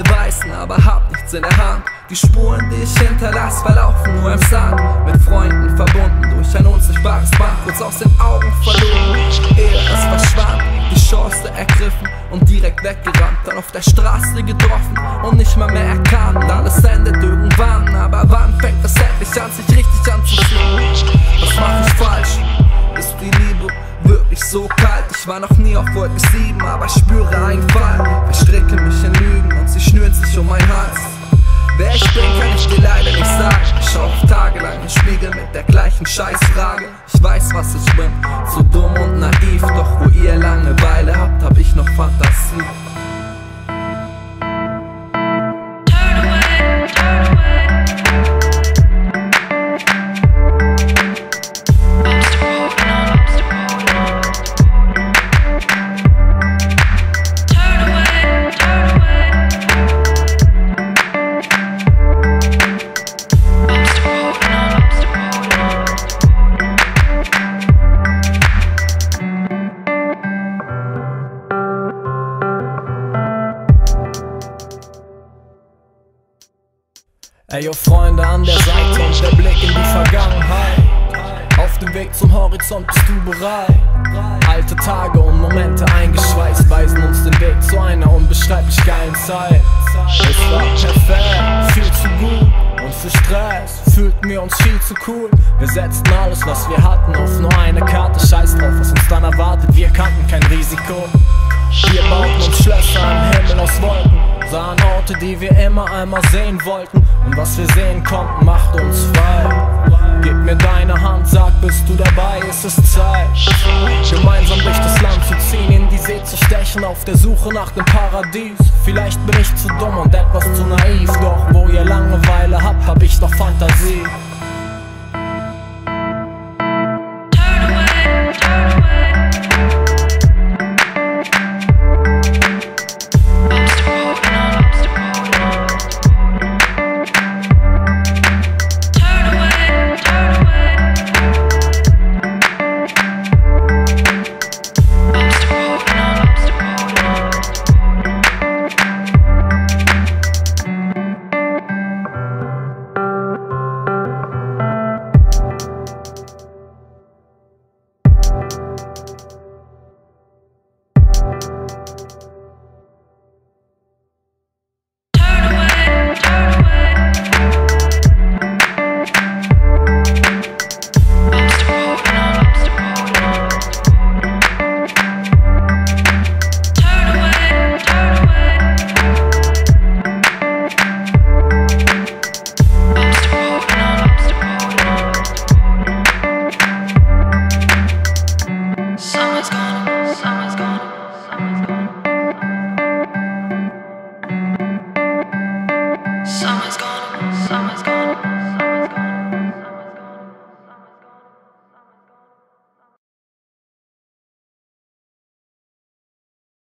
reißen, aber hab nichts in der Hand. Die Spuren, die ich hinterlass, verlaufen nur im Sand. Mit Freunden verbunden durch ein unsichtbares Band, kurz aus den Augen verloren, ehe es verschwand. Die Chance ergriffen und direkt weggerannt, dann auf der Straße getroffen und nicht mal mehr erkannt. Alles endet irgendwann, aber wann fängt es endlich an, sich richtig anzufühlen? Was mach ich falsch? Ist die Liebe wirklich so kalt? Ich war noch nie auf Wolke 7, aber spüre einen Fall. Den Spiegel mit der gleichen Scheißfrage. Ich weiß, was ich bin, so dumm und naiv. Doch wo ihr Langeweile habt, hab ich noch Fantasie. Ey, yo, Freunde an der Seite und der Blick in die Vergangenheit. Auf dem Weg zum Horizont bist du bereit. Alte Tage und Momente eingeschweißt weisen uns den Weg zu einer unbeschreiblich geilen Zeit. Es war perfekt, viel zu gut. Und für Stress fühlten wir uns viel zu cool. Wir setzten alles, was wir hatten, auf nur eine Karte. Scheiß drauf, was uns dann erwartet. Wir kannten kein Risiko. Wir bauten uns Schlösser am Himmel aus Wolken, sahen Orte, die wir immer einmal sehen wollten. Und was wir sehen konnten, macht uns frei. Gib mir deine Hand, sag, bist du dabei, es ist Zeit. Gemeinsam durch das Land zu ziehen, in die See zu stechen, auf der Suche nach dem Paradies. Vielleicht bin ich zu dumm und etwas zu naiv, doch wo ihr Langeweile habt, hab ich noch Fantasie.